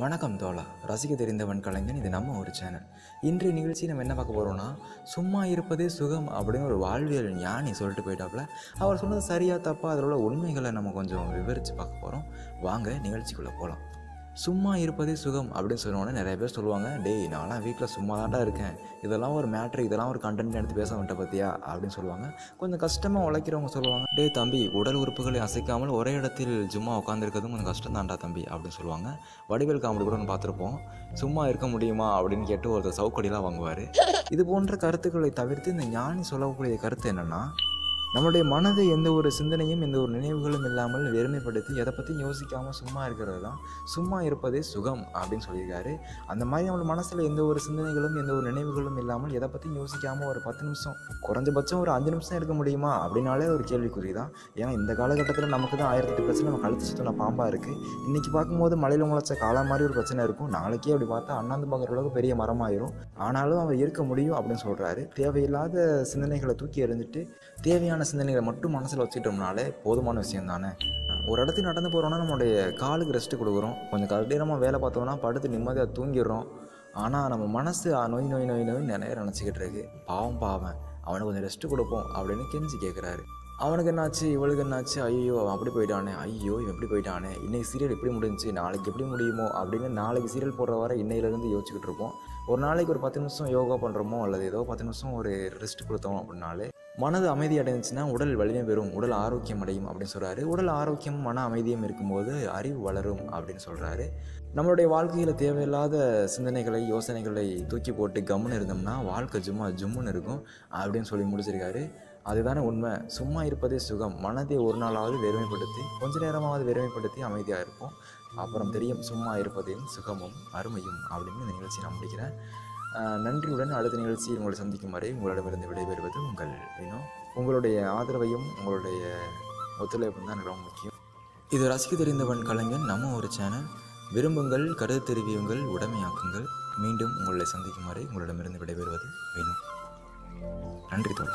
வணக்கம் தோழா. ரசிக்க தெரிந்தவன் கலைஞன் இது நம்ம ஒரு சேனல். இன்றைய நிகழ்ச்சி நம்ம என்ன பார்க்க போகிறோம்னா சும்மா இருப்பதே சுகம் அப்படின்னு ஒரு வாழ்வியல் ஞானி சொல்லிட்டு போயிட்டாப்புல அவர் சொன்னது சரியா தப்பா அதில் உள்ள உண்மைகளை நம்ம கொஞ்சம் விவரித்து பார்க்க போகிறோம் வாங்க நிகழ்ச்சிக்குள்ளே போகலாம் சும்மா இருப்பதே சுகம் அப்படின்னு சொன்னோன்னே நிறைய பேர் சொல்லுவாங்க. டேய் நான்லாம் வீட்டில் சும்மா தான்டா இருக்கேன். இதெல்லாம் ஒரு மேட்ரு இதெல்லாம் ஒரு கண்டென்ட் எடுத்து பேச வந்துட்ட பார்த்தியா அப்படின்னு சொல்லுவாங்க. கொஞ்சம் கஷ்டமாக உழைக்கிறவங்க சொல்லுவாங்க. டேய் தம்பி உடல் உறுப்புகளை அசைக்காமல் ஒரே இடத்தில் சும்மா உட்காந்துருக்கிறதும் கொஞ்சம் கஷ்டம் தான்டா தம்பி. அப்படின்னு சொல்லுவாங்க. வடிவேல் காமெடி கூட ஒன்று பார்த்துருப்போம். சும்மா இருக்க முடியுமா? அப்படின்னு கேட்டு ஒருத்தர் சவுக்கடிலாம் வாங்குவார். இது போன்ற கருத்துக்களை தவிர்த்து இந்த ஞானி சொல்லக்கூடிய கருத்து என்னென்னா நம்மளுடைய மனதை எந்த ஒரு சிந்தனையும் எந்த ஒரு நினைவுகளும் இல்லாமல் வெறுமைப்படுத்தி எதை பற்றியும் யோசிக்காமல் சும்மா இருக்கிறது தான். சும்மா இருப்பதே சுகம் அப்படின்னு சொல்லியிருக்காரு. அந்த மாதிரி நம்மளோட மனசில் எந்த ஒரு சிந்தனைகளும் எந்த ஒரு நினைவுகளும் இல்லாமல் எதை பற்றியும் யோசிக்காமல் ஒரு பத்து நிமிஷம் குறைஞ்சபட்சம் ஒரு அஞ்சு நிமிஷம் இருக்க முடியுமா அப்படின்னாலே ஒரு கேள்விக்குறி தான். ஏன்னா இந்த காலகட்டத்தில் நமக்கு தான் ஆயிரத்தி எட்டு பிரச்சனை நம்ம கழுத்து சுற்றின பாம்பாக இருக்குது இன்றைக்கி பார்க்கும்போது மலையில் முளைச்ச காலா மாதிரி ஒரு பிரச்சனை இருக்கும். நாளைக்கே அப்படி பார்த்தா அண்ணாந்து பார்க்குற அளவுக்கு பெரிய மரமாயிரும். ஆனாலும் அவர் இருக்க முடியும் அப்படின்னு சொல்கிறாரு தேவையில்லாத சிந்தனைகளை தூக்கி எறிஞ்சிட்டு தேவையான சிந்தனைகளை மட்டும் மனசில் வச்சுக்கிட்டோம்னாலே போதுமான விஷயம் தானே? ஒரு இடத்துக்கு நடந்து போகிறோன்னா நம்மளுடைய காலுக்கு ரெஸ்ட்டு கொடுக்குறோம். கொஞ்சம் கடினமாக வேலை பார்த்தோம்னா படுத்து நிம்மதியாக தூங்கிடுறோம். ஆனால் நம்ம மனசு நோய் நோய் நோய் நோய் நிறைய நினச்சிக்கிட்டு இருக்கு. பாவம் பாவன் அவனுக்கு கொஞ்சம் ரெஸ்ட்டு கொடுப்போம் அப்படின்னு கெஞ்சி கேட்குறாரு அவனுக்கு என்னாச்சு? இவளுக்கு என்னாச்சு? ஐயோ அவன் அப்படி போயிட்டானே. ஐயோ இவன் எப்படி போயிட்டானே. இன்றைக்கி சீரியல் எப்படி முடிஞ்சு நாளைக்கு எப்படி முடியுமோ அப்படின்னு நாளைக்கு சீரியல் போடுற வரை இன்னையிலேருந்து யோசிச்சுக்கிட்டு இருப்போம். ஒரு நாளைக்கு ஒரு பத்து நிமிஷம் யோகா பண்ணுறோமோ அல்லது ஏதோ பத்து நிமிஷம் ஒரு ரெஸ்ட் கொடுத்தோம் அப்படின்னாலே மனது அமைதி அடைஞ்சிச்சுன்னா உடல் வலிமை பெறும் உடல் ஆரோக்கியம் அடையும் அப்படின்னு சொல்கிறாரு உடல் ஆரோக்கியம் மன அமைதியும் இருக்கும்போது அறிவு வளரும் அப்படின்னு சொல்கிறாரு நம்மளுடைய வாழ்க்கையில் தேவையில்லாத சிந்தனைகளை யோசனைகளை தூக்கி போட்டு கம்முன்னு இருந்தோம்னா வாழ்க்கை சும்மா ஜும்முன்னு இருக்கும் அப்படின்னு சொல்லி முடிச்சிருக்காரு. அதுதானே உண்மை. சும்மா இருப்பதே சுகம். மனதை ஒரு நாளாவது வெறுமைப்படுத்தி கொஞ்ச நேரமாவது வெறுமைப்படுத்தி அமைதியாக இருப்போம். அப்புறம் தெரியும் சும்மா இருப்பதையும் சுகமும் அருமையும் அப்படின்னு இந்த நிகழ்ச்சி நான் முடிக்கிறேன். நன்றியுடன் அடுத்த நிகழ்ச்சியில் உங்களை சந்திக்கும் வரை உங்களிடமிருந்து விடைபெறுவது உங்கள் வினோ. உங்களுடைய ஆதரவையும் உங்களுடைய ஒத்துழைப்பும் தான் எனக்கு ரொம்ப முக்கியம். இது ரசிக்க தெரிந்தவன் கலைஞன் நம்ம ஒரு சேனல். விரும்புங்கள் கருத்து தெரிவியுங்கள் உடமையாக்குங்கள். மீண்டும் உங்களை சந்திக்கும் வரை உங்களிடமிருந்து விடைபெறுவது வேணும் நன்றி தோழா.